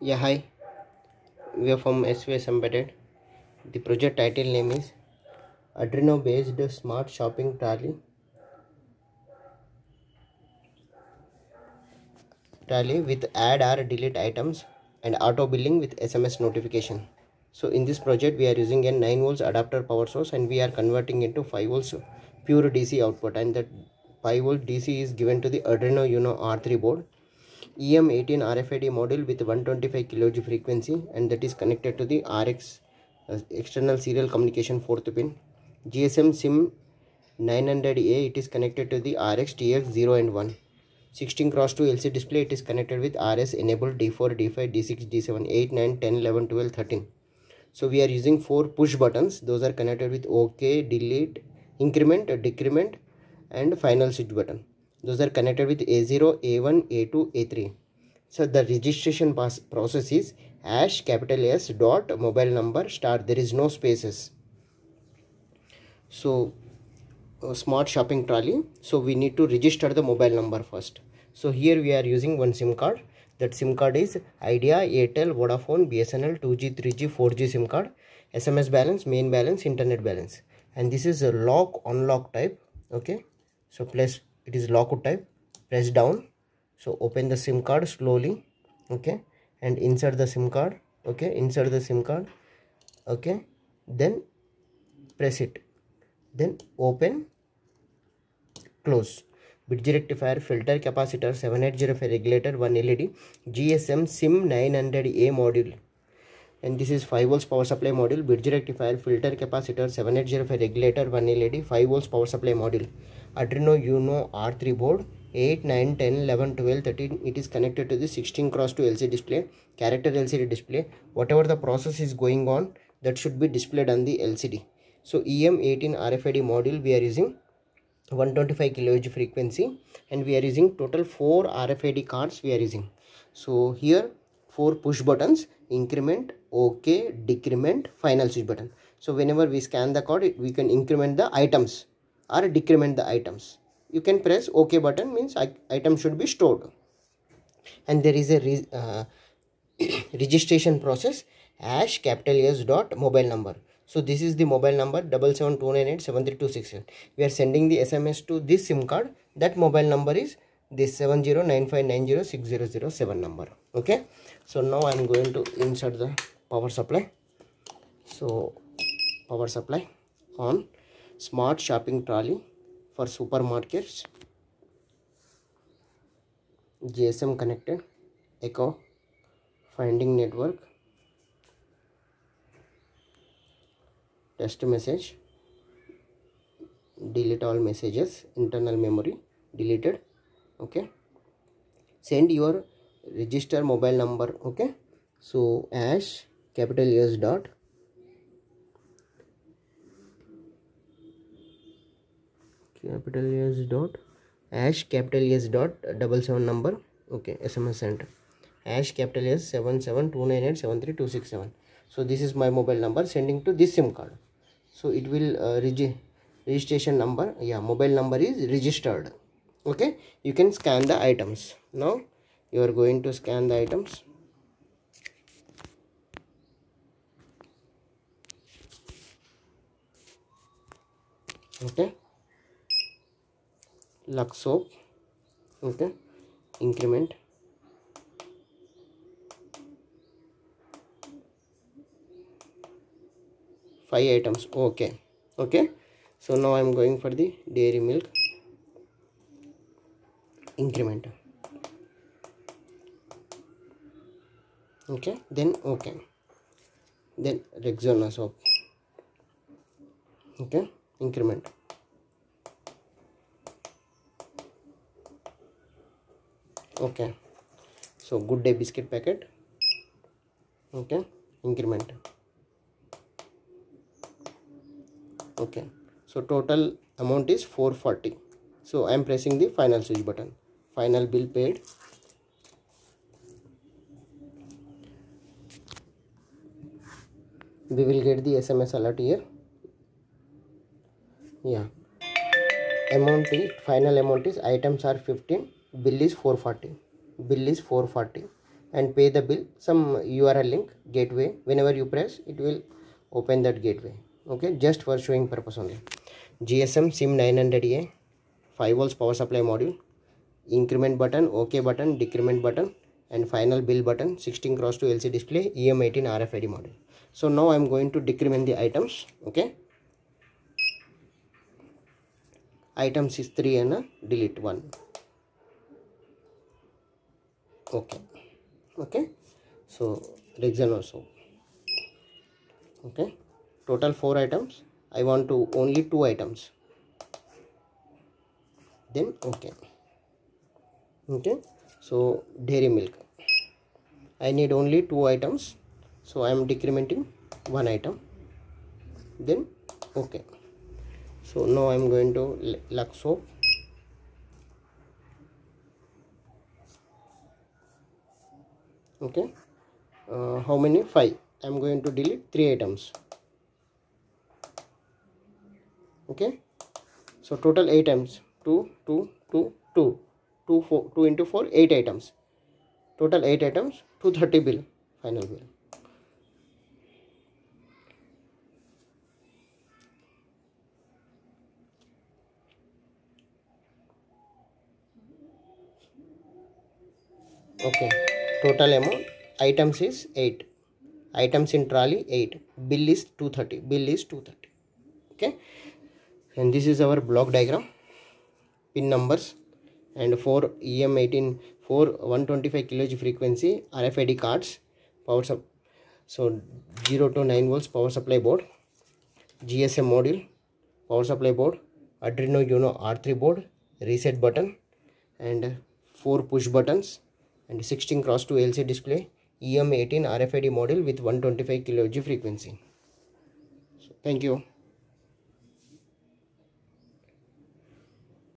Yeah, hi. We are from SVS Embedded. The project title name is Arduino based smart shopping trolley. Trolley with add or delete items and auto billing with SMS notification. So in this project we are using a 9 volts adapter power source and we are converting into 5 volts pure DC output and that 5 volt DC is given to the Arduino Uno R3 board EM18 RFID module with 125 kHz frequency and that is connected to the RX uh, external serial communication fourth pin. GSM SIM 900A it is connected to the RX TX 0 and 1. 16 cross 2 LCD display it is connected with RS enabled D4, D5, D6, D7, 8, 9, 10, 11, 12, 13. So we are using four push buttons. Those are connected with OK, delete, increment, decrement and final switch button those are connected with a0 a1 a2 a3 so the registration process is hash capital s dot mobile number star there is no spaces. So smart shopping trolley. So we need to register the mobile number first. So here we are using one sim card. That sim card is idea airtel vodafone bsnl 2g 3g 4g sim card sms balance main balance internet balance. And this is a lock unlock type okay? So plus it is lockout type. Press down. So open the sim card slowly. Okay. And insert the sim card. Okay. Insert the sim card. Okay. Then press it. Then open. Close. Bridge rectifier filter capacitor 7805 regulator 1 led gsm sim 900a module. And this is 5 volts power supply module. Bridge rectifier filter capacitor 7805 regulator 1 led 5 volts power supply module Arduino Uno R3 board 8, 9, 10, 11, 12, 13 it is connected to the 16 cross 2 LCD display character LCD display. Whatever the process is going on that should be displayed on the LCD so EM18 RFID module we are using 125 kHz frequency and we are using total 4 RFID cards we are using. So here 4 push buttons increment OK decrement final switch button. So whenever we scan the card we can increment the items or decrement the items you can press ok button means item should be stored and there is a re uh, registration process hash capital S dot mobile number so this is the mobile number double seven two nine eight seven three two six seven. We are sending the SMS to this SIM card. That mobile number is this seven zero nine five nine zero six zero zero seven number. Okay. So now I am going to insert the power supply. So power supply on smart shopping trolley for supermarkets gsm connected echo finding network test message delete all messages internal memory deleted okay send your register mobile number okay so hash capital s dot capital S dot hash capital S dot double seven number okay SMS sent hash capital S seven seven two nine eight seven three two six seven. So this is my mobile number sending to this SIM card. So it will uh, regi registration number yeah mobile number is registered. Okay you can scan the items. Now you are going to scan the items. Okay lux soap. Okay. Increment. Five items. Okay. Okay. So now i'm going for the dairy milk. Increment. Okay. Then okay. Then rexona soap. Okay. Increment okay so Good Day biscuit packet okay increment okay so total amount is four forty so I am pressing the final switch button final bill paid we will get the S M S alert year yeah amount is final amount is items are fifteen bill is 440 bill is 440 and pay the bill some url link gateway. Whenever you press it will open that gateway. Okay? Just for showing purpose only. Gsm sim 900a 5 volts power supply module increment button ok button decrement button and final bill button 16 cross to lcd display em18 rfid module. So now i'm going to decrement the items okay items is 3 and delete 1 okay. Okay? So Rexona also. Okay? Total four items. I want to only two items. Then okay. Okay? So dairy milk. I need only two items. So I am decrementing one item. Then okay. So now I am going to Lux okay. Uh, how many? Five. I'm going to delete three items. Okay. So total eight items. Two two two two. Two four two into four eight items. Total eight items 230 bill final bill. Okay total amount items is 8 items in trolley 8 bill is 230 bill is 230 okay? And this is our block diagram. Pin numbers. And for em18 for 125 kHz frequency rfid cards power sub so 0 to 9 volts power supply board gsm module power supply board arduino uno r3 board reset button and four push buttons and 16 cross to LC display EM18 RFID model with 125 kHz frequency. So, thank you.